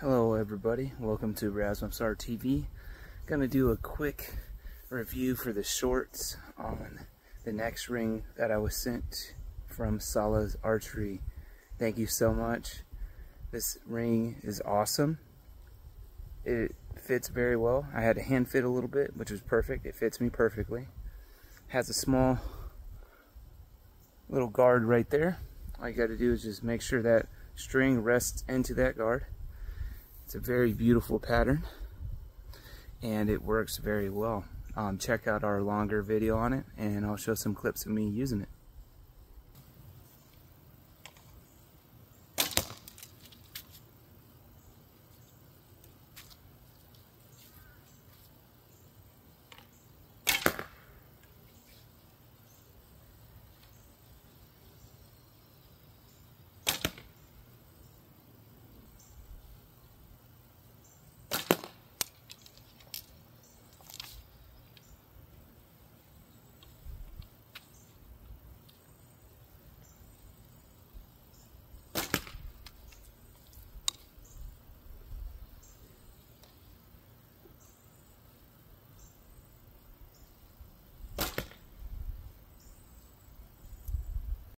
Hello everybody, welcome to Razmafzar TV. Gonna do a quick review for the shorts on the next ring that I was sent from Salah's Archery. Thank you so much. This ring is awesome. It fits very well. I had to hand fit a little bit, which was perfect. It fits me perfectly. Has a small little guard right there. All you gotta do is just make sure that string rests into that guard it's a very beautiful pattern and it works very well. Um, check out our longer video on it and I'll show some clips of me using it.